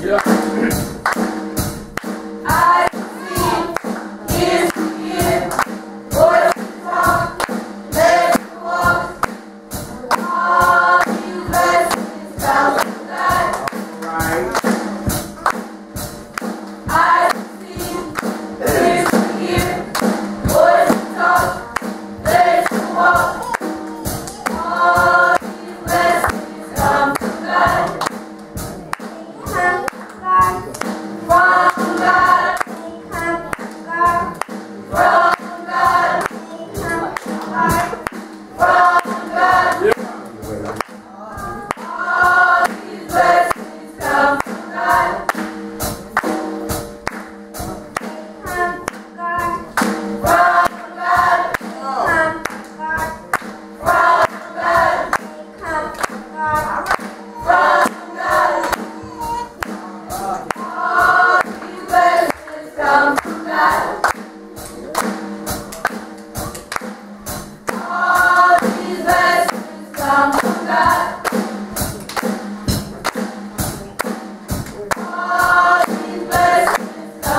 Yeah. 拜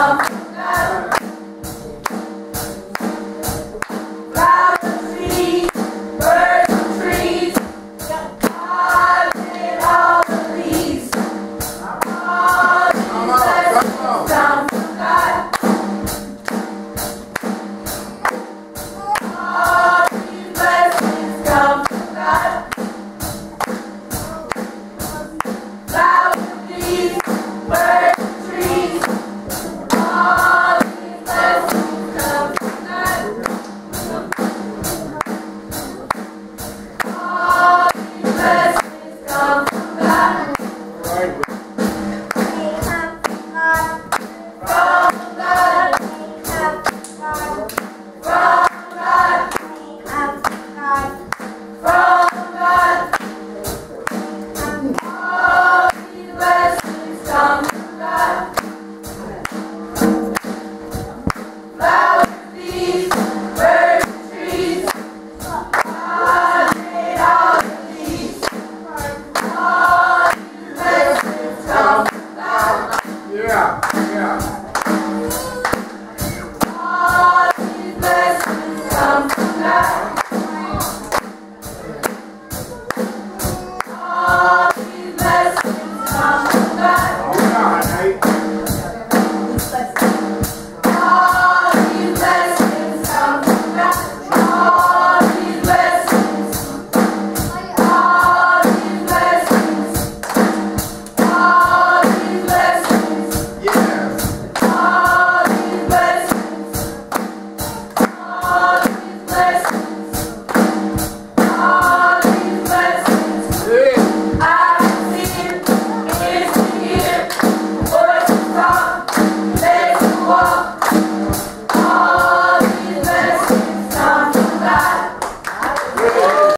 Chao. Happy birthday,